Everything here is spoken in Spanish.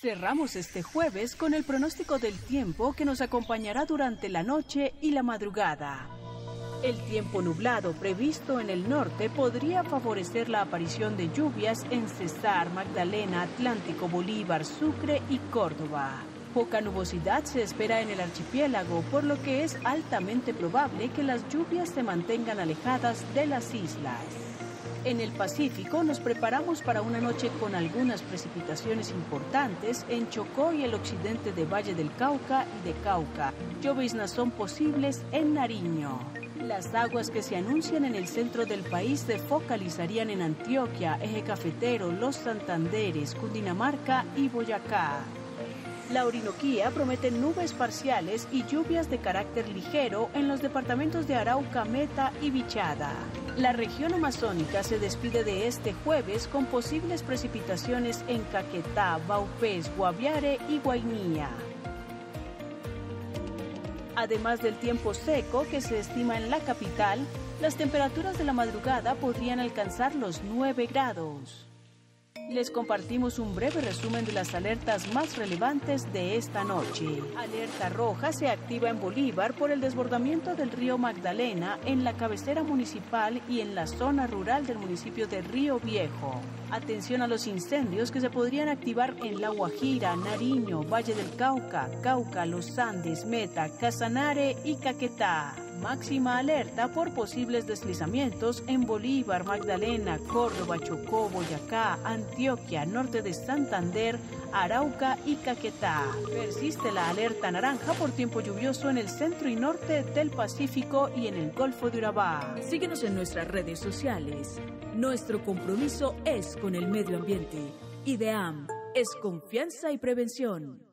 Cerramos este jueves con el pronóstico del tiempo que nos acompañará durante la noche y la madrugada. El tiempo nublado previsto en el norte podría favorecer la aparición de lluvias en Cesar, Magdalena, Atlántico, Bolívar, Sucre y Córdoba. Poca nubosidad se espera en el archipiélago, por lo que es altamente probable que las lluvias se mantengan alejadas de las islas. En el Pacífico nos preparamos para una noche con algunas precipitaciones importantes en Chocó y el occidente de Valle del Cauca y de Cauca. Lloviznas son posibles en Nariño. Las aguas que se anuncian en el centro del país se focalizarían en Antioquia, Eje Cafetero, Los Santanderes, Cundinamarca y Boyacá. La Orinoquía promete nubes parciales y lluvias de carácter ligero en los departamentos de Arauca, Meta y Vichada. La región amazónica se despide de este jueves con posibles precipitaciones en Caquetá, Baupés, Guaviare y Guainía. Además del tiempo seco que se estima en la capital, las temperaturas de la madrugada podrían alcanzar los 9 grados les compartimos un breve resumen de las alertas más relevantes de esta noche. Alerta roja se activa en Bolívar por el desbordamiento del río Magdalena en la cabecera municipal y en la zona rural del municipio de Río Viejo. Atención a los incendios que se podrían activar en La Guajira, Nariño, Valle del Cauca, Cauca, Los Andes, Meta, Casanare y Caquetá. Máxima alerta por posibles deslizamientos en Bolívar, Magdalena, Córdoba, Chocó, Boyacá, Antioquia, norte de Santander, Arauca y Caquetá. Persiste la alerta naranja por tiempo lluvioso en el centro y norte del Pacífico y en el Golfo de Urabá. Síguenos en nuestras redes sociales. Nuestro compromiso es con el medio ambiente. IDEAM es confianza y prevención.